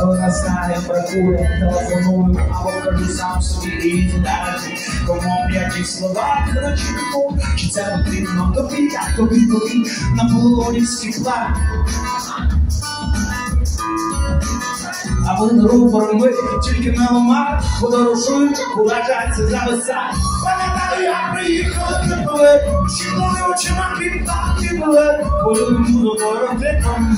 коли настане, бракує, телефоную, або кажу сам собі і далі, кому м'які слова, коротше, чи це потрібно тобі, як тобі, тобі, на полоні стекла. А вони рупорами тільки на ломах подорожують, кулачаться зависають. Пам'ятаю, я приїхала ти були, чіпали очима квітки були, полюбу до воротиком.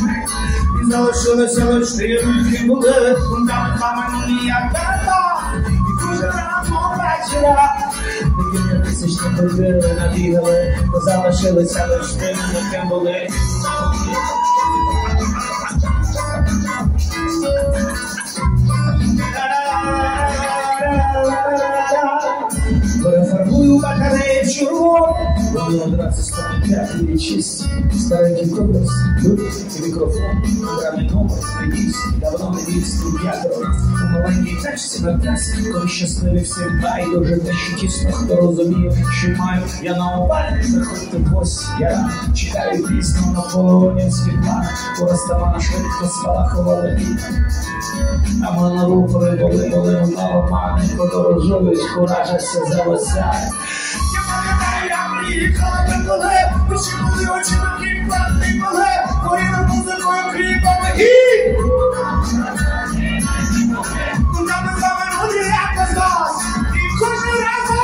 І залишилися лише тільки були, думками мами ніяк переда. І кожен ранок вечора, Декілька тисяч не ходили, набігали, залишилися лише тим, яким були. But if I blew, I could. Вони одразу стануть теплі і чисті. Старенький компас, ключ і мікрофон, програмний номер, прибіс, давно не вів студіатор. У маленькій тачці на тесі, коли щасливі всі байдуже, те, що тісно, хто розуміє, що маю я на увазі, заходьте в гості, я рано чекаю пісню на полоні світла, поростала швидко спалахувала віта. А ми на рупори були, були на омани, подорожують, куражаться, зависають. Hayranlıyı kaldırmalı Işık oluyor çıkıp kiplatmalı Koyunumuzu koyun kıyıp ama iyi Bundan da zaman hadi yaklaşmaz Koşun razı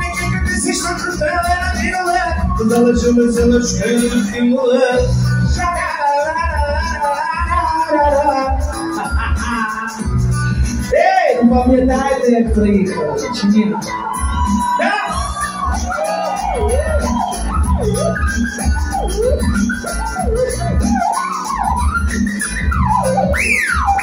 Peki gibi sıçtın kırtlarına binalı Dalıcımı sana çıkıyorum kıymalı Ei, não pode dar, Electrica. Menina. Não! Oh, my God.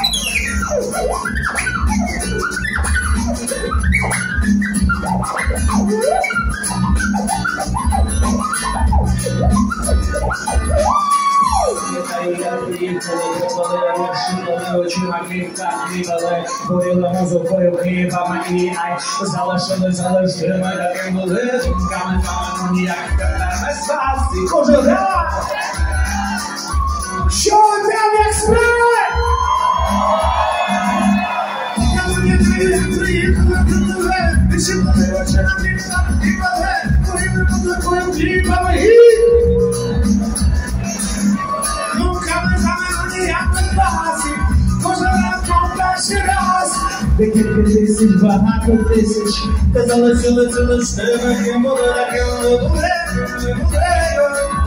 Очима квітка хлібали, горіла музикою хлібами і ай, залишили, залишили, таким були, думками мами, ніяк тепер без вас, і кожен раз. Що там як справи? They can convince you by hypothesis. Cause I let you, let you, let you, let you, let you, let you, let you, let you, let you,